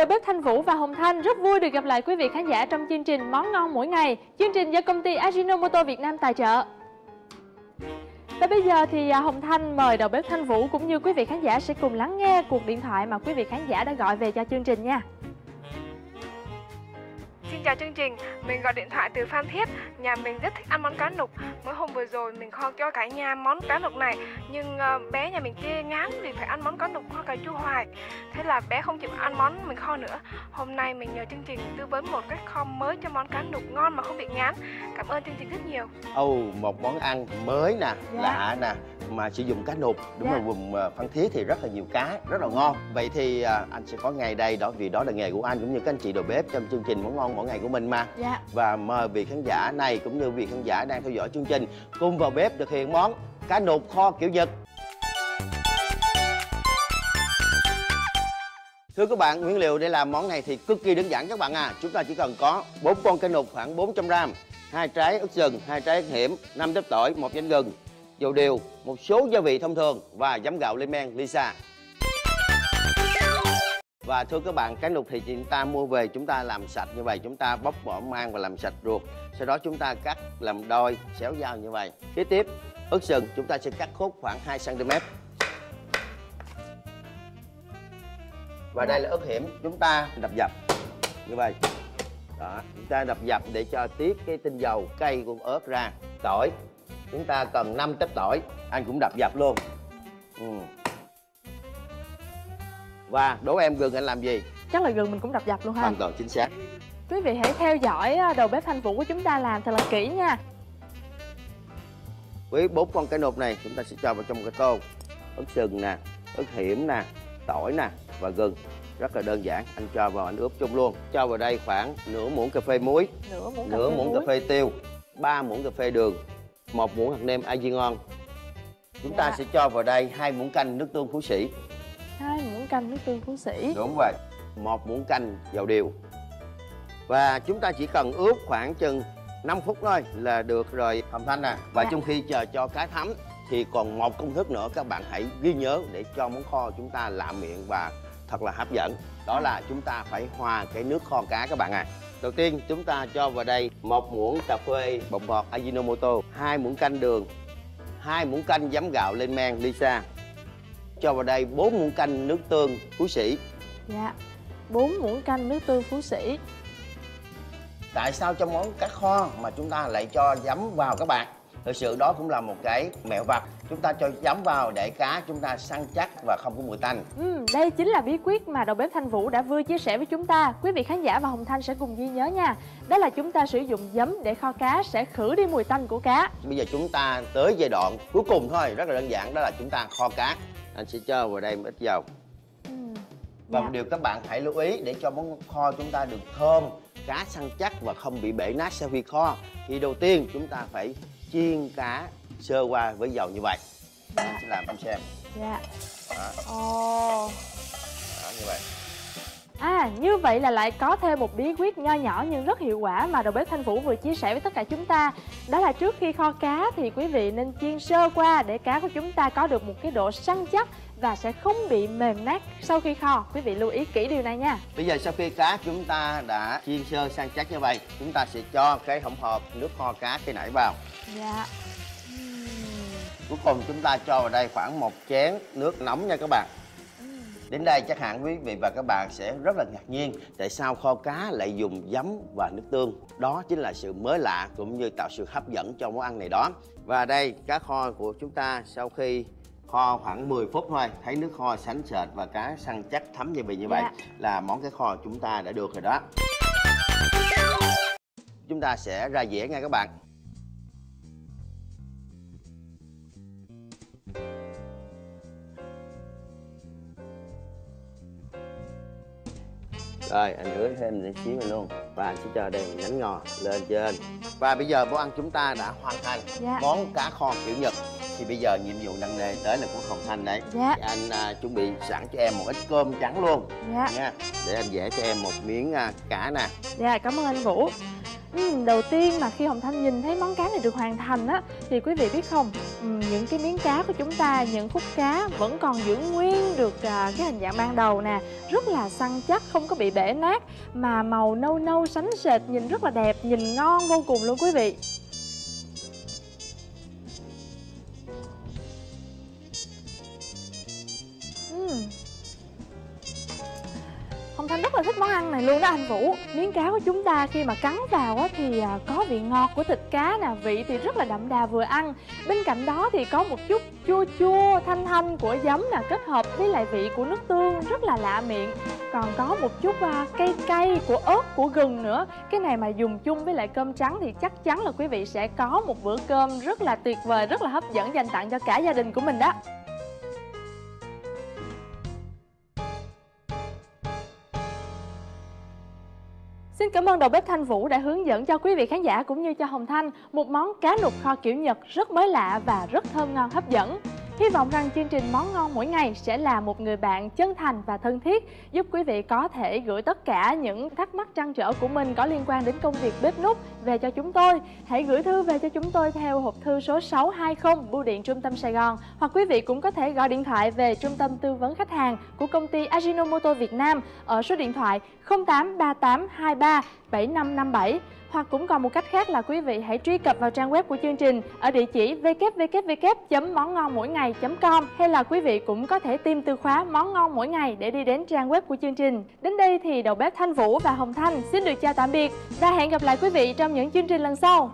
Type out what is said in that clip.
Đầu bếp Thanh Vũ và Hồng Thanh rất vui được gặp lại quý vị khán giả trong chương trình Món ngon mỗi ngày, chương trình do công ty Ajinomoto Việt Nam tài trợ. Và bây giờ thì à, Hồng Thanh mời đầu bếp Thanh Vũ cũng như quý vị khán giả sẽ cùng lắng nghe cuộc điện thoại mà quý vị khán giả đã gọi về cho chương trình nha. Xin chào chương trình, mình gọi điện thoại từ Phan Thiết. Nhà mình rất thích ăn món cá nục Mới hôm vừa rồi mình kho cho cả nhà món cá nục này. Nhưng uh, bé nhà mình kia ngán vì phải ăn món cá nục kho cà chua hoài. Thế là bé không chịu ăn món mình kho nữa. Hôm nay mình nhờ chương trình tư vấn một cách kho mới cho món cá nục ngon mà không bị ngán. Cảm ơn chương trình rất nhiều. Ồ, oh, một món ăn mới nè, Dạ. lạ nè Mà sử dụng cá nục. Đúng Dạ. vùng ờ, Phan Thiết thì rất là nhiều cá, rất là ngon. Vậy thì à, anh sẽ có ngày đây đó Vì đó là nghề của anh cũng như các anh chị đầu bếp Trong chương trình món ngon mỗi ngày của mình mà. Dạ. Và mời vị khán giả này cũng như vị khán giả đang theo dõi chương trình Cùng vào bếp thực hiện món cá nục kho kiểu Nhật. Thưa các bạn, nguyên liệu để làm món này thì cực kỳ đơn giản các bạn à. Chúng ta chỉ cần có 4 con cá nục khoảng 400 gram hai trái ớt sừng, hai trái ớt hiểm, 5 tép tỏi, một nhánh gừng, dầu điều, một số gia vị thông thường và giấm gạo lên men Lisa. Và thưa các bạn, cái nục thì chúng ta mua về chúng ta làm sạch như vậy, chúng ta bóc vỏ mang và làm sạch ruột. Sau đó chúng ta cắt làm đôi, xéo dao như vậy. Kế tiếp, ớt sừng chúng ta sẽ cắt khúc khoảng 2 cm. Và đây là ớt hiểm, chúng ta đập dập như vậy. Đó, chúng ta đập dập để cho tiết cái tinh dầu cay của ớt ra. Tỏi, chúng ta cần 5 tép tỏi, anh cũng đập dập luôn. Ừ. Và đố em gừng anh làm gì? Chắc là gừng mình cũng đập dập luôn ha. Hoàn toàn chính xác. Quý vị hãy theo dõi à, đầu bếp Thanh Vũ của chúng ta làm thật là kỹ nha. Với bốn con cá nục này chúng ta sẽ cho vào trong một cái tô. Ớt sừng nè, ớt hiểm nè, tỏi nè và gừng. Rất là đơn giản, anh cho vào anh ướp chung luôn. Cho vào đây khoảng nửa muỗng cà phê muối, Nửa muỗng cà nửa phê muỗng muối. cà phê tiêu, 3 muỗng cà phê đường, một muỗng hạt nêm Aji ngon. Chúng ta Dạ. sẽ cho vào đây hai muỗng canh nước tương Phú Sĩ. Hai muỗng canh nước tương Phú Sĩ. Đúng vậy. Một muỗng canh dầu điều. Và chúng ta chỉ cần ướp khoảng chừng 5 phút thôi là được rồi Hồng Thanh à. Và Dạ. trong khi chờ cho cá thấm thì còn một công thức nữa các bạn hãy ghi nhớ để cho món kho chúng ta lạ miệng và thật là hấp dẫn. Đó là chúng ta phải hòa cái nước kho cá các bạn à. Đầu tiên chúng ta cho vào đây một muỗng cà phê bột ngọt Ajinomoto, hai muỗng canh đường, hai muỗng canh giấm gạo lên men Lisa. Cho vào đây 4 muỗng canh nước tương Phú Sĩ, Dạ. 4 muỗng canh nước tương Phú Sĩ. tại sao trong món cá kho mà chúng ta lại cho giấm vào các bạn thực sự đó cũng là một cái mẹo vặt chúng ta cho giấm vào để cá chúng ta săn chắc và không có mùi tanh Ừ, đây chính là bí quyết mà đầu bếp Thanh Vũ đã vừa chia sẻ với chúng ta. Quý vị khán giả và Hồng Thanh sẽ cùng ghi nhớ nha. Đó là chúng ta sử dụng giấm để kho cá sẽ khử đi mùi tanh của cá. bây giờ chúng ta tới giai đoạn cuối cùng thôi rất là đơn giản đó là chúng ta kho cá anh sẽ cho vào đây một ít dầu Ừ. và Dạ. một điều các bạn hãy lưu ý để cho món kho chúng ta được thơm cá săn chắc và không bị bể nát sau khi kho thì đầu tiên chúng ta phải chiên cá sơ qua với dầu như vậy anh sẽ làm em xem Dạ. đó, Ồ. đó như vậy À, như vậy là lại có thêm một bí quyết nho nhỏ nhưng rất hiệu quả mà đầu bếp Thanh Vũ vừa chia sẻ với tất cả chúng ta. Đó là trước khi kho cá thì quý vị nên chiên sơ qua để cá của chúng ta có được một cái độ săn chắc và sẽ không bị mềm nát sau khi kho. Quý vị lưu ý kỹ điều này nha. Bây giờ sau khi cá chúng ta đã chiên sơ sang chắc như vậy Chúng ta sẽ cho cái hỗn hợp nước kho cá khi nãy vào Dạ. Cuối cùng chúng ta cho vào đây khoảng một chén nước nóng nha các bạn Đến đây chắc hẳn quý vị và các bạn sẽ rất là ngạc nhiên Tại sao kho cá lại dùng giấm và nước tương Đó chính là sự mới lạ cũng như tạo sự hấp dẫn cho món ăn này đó Và đây cá kho của chúng ta sau khi kho khoảng 10 phút thôi Thấy nước kho sánh sệt và cá săn chắc thấm như vậy như vậy Dạ. Là món cá kho chúng ta đã được rồi đó. Chúng ta sẽ ra dĩa nha các bạn. Rồi anh rửa thêm một xíu này luôn. Và anh sẽ cho một nhánh ngò lên trên. Và bây giờ món ăn chúng ta đã hoàn thành Dạ. Món cá kho kiểu Nhật Thì bây giờ nhiệm vụ nặng nề tới là của Hồng Thanh đấy Dạ. Thì Anh à, chuẩn bị sẵn cho em một ít cơm trắng luôn Dạ. nha Để anh vẽ cho em một miếng à, cá nè Dạ, cảm ơn anh Vũ. Ừ, đầu tiên mà khi Hồng Thanh nhìn thấy món cá này được hoàn thành á thì quý vị biết không, những cái miếng cá của chúng ta, những khúc cá vẫn còn giữ nguyên được à, cái hình dạng ban đầu nè, rất là săn chắc, không có bị bể nát mà màu nâu nâu sánh sệt nhìn rất là đẹp, nhìn ngon vô cùng luôn quý vị. Ăn này luôn đó anh Vũ. Miếng cá của chúng ta khi mà cắn vào á, thì à, có vị ngọt của thịt cá nè Vị thì rất là đậm đà vừa ăn. Bên cạnh đó thì có một chút chua chua thanh thanh của giấm nè Kết hợp với lại vị của nước tương rất là lạ miệng. Còn có một chút à, cay cay của ớt của gừng nữa. Cái này mà dùng chung với lại cơm trắng thì chắc chắn là quý vị sẽ có một bữa cơm rất là tuyệt vời Rất là hấp dẫn dành tặng cho cả gia đình của mình đó. Xin cảm ơn đầu bếp Thanh Vũ đã hướng dẫn cho quý vị khán giả cũng như cho Hồng Thanh một món cá nục kho kiểu Nhật rất mới lạ và rất thơm ngon, hấp dẫn. Hy vọng rằng chương trình Món ngon mỗi ngày sẽ là một người bạn chân thành và thân thiết, giúp quý vị có thể gửi tất cả những thắc mắc trăn trở của mình có liên quan đến công việc bếp nút về cho chúng tôi. Hãy gửi thư về cho chúng tôi theo hộp thư số 620 Bưu điện Trung tâm Sài Gòn hoặc quý vị cũng có thể gọi điện thoại về trung tâm tư vấn khách hàng của công ty Ajinomoto Việt Nam ở số điện thoại 083823 7557 hoặc cũng còn một cách khác là quý vị hãy truy cập vào trang web của chương trình ở địa chỉ www.món ngon mỗi ngày.com hay là quý vị cũng có thể tìm từ khóa món ngon mỗi ngày để đi đến trang web của chương trình. Đến đây thì đầu bếp Thanh Vũ và Hồng Thanh xin được chào tạm biệt và hẹn gặp lại quý vị trong những chương trình lần sau.